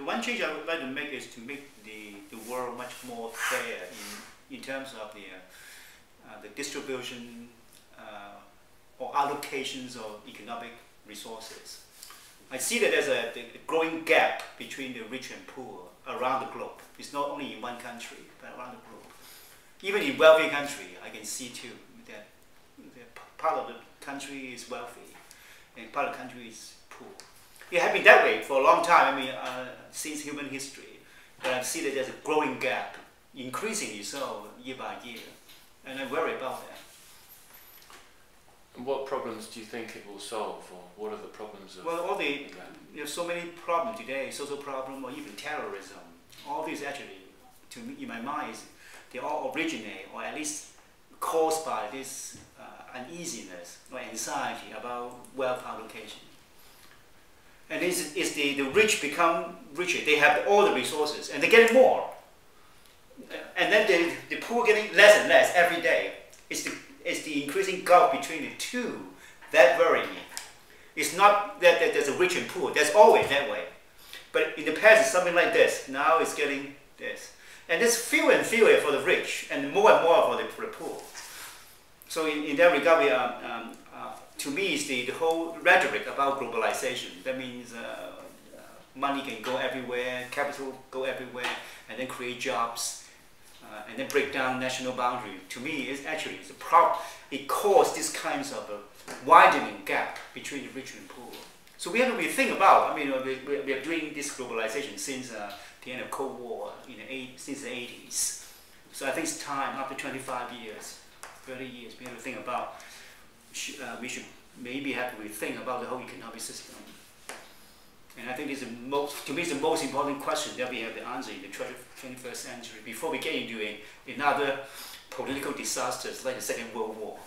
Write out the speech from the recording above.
the one change I would like to make is to make the, the world much more fair in, in terms of the, uh, uh, the distribution uh, or allocations of economic resources. I see that there's a, a, growing gap between the rich and poor around the globe. It's not only in one country, but around the globe. Even in wealthy country, I can see too that, that part of the country is wealthy and part of the country is poor. It has been that way for a long time. I mean, uh, since human history, but I see that there's a growing gap, increasingly so year by year, and I worry about that. And what problems do you think it will solve, or what are the problems of Well, all the, there's so many problems today, social problem or even terrorism. All these actually, to me, in my mind, they all originate, or at least caused by this uh, uneasiness or anxiety about wealth allocation. And it's, it's the, the rich become richer. They have all the resources, and they get more. And then the, the poor getting less and less every day. It's the it's the increasing gulf between the two that worry me. It's not that, that there's a rich and poor, that's always that way. But in the past, it's something like this. Now it's getting this. And there's fewer and fewer for the rich, and more and more for the, for the poor. So in, in that regard, we are, um, to me, it's the, the whole rhetoric about globalization. That means uh, uh, money can go everywhere, capital go everywhere, and then create jobs uh, and then break down national boundary, to me, is actually it's a problem. It caused this kinds of a widening gap between the rich and poor. So we have to rethink about. I mean, we, we are doing this globalization since uh, the end of Cold War in the eight, since the 80s. So I think it's time after 25 years, 30 years, we have to think about. Uh, we should maybe have to rethink about the whole economic system. And I think it's the most, to me, it's the most important question that we have to answer in the 21st century before we get into a, another political disasters like the Second World War.